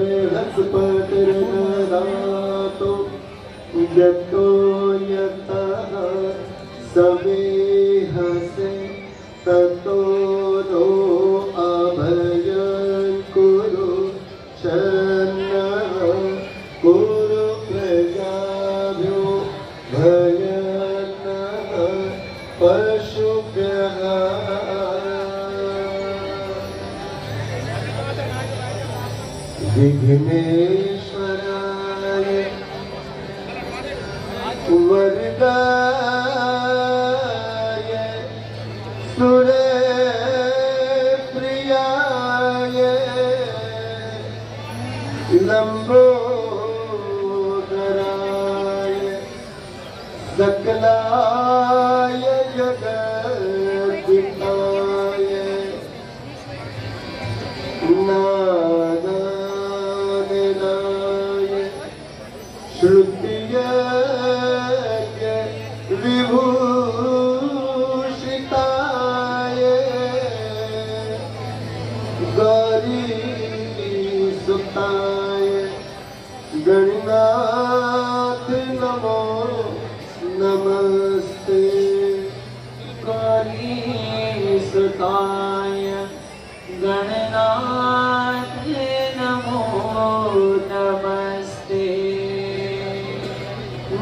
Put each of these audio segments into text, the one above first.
ृहस्पति ददातु यतो यतः समेहसे ततो विघ्नेश्वराय वरदाय सुरप्रियाय लम्बोदराय सकलाय जगद्दिताय श्रुतिय विभूषिताय। गौरीसुताय। गणनाथ नमो नमस्ते। सुताय गणनाथ नमो नमस्ते।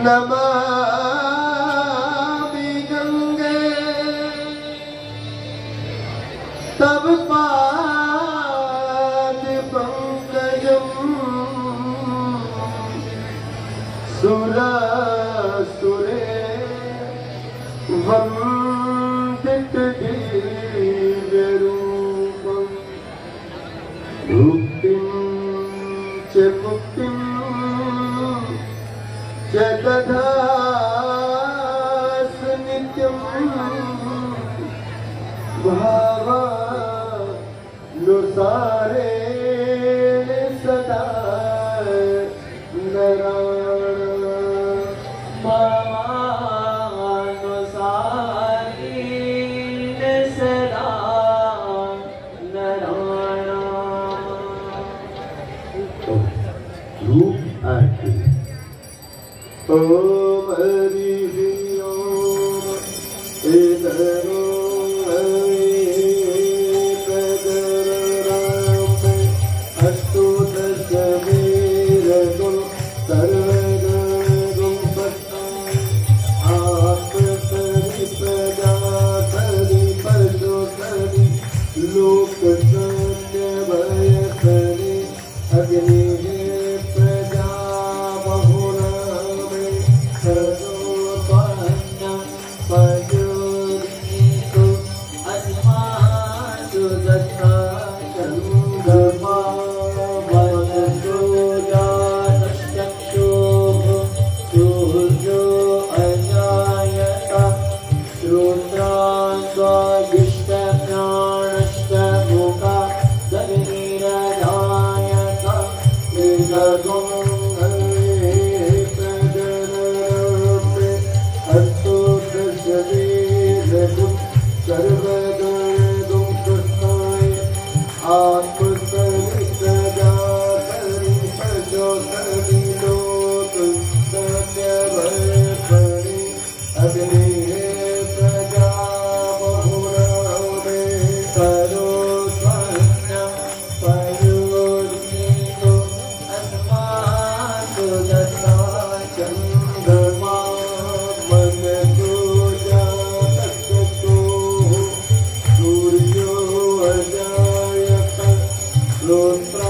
नमामि गङ्गे तव पाद पङ्कजम् सुरासुरे वन्दित दिव्यरूपम् मुक्तिं च मुक्तिं जगध नतम भे सदा नवारे न साय नराणा रूप आरती ओम हरि ओम Krishna. on. do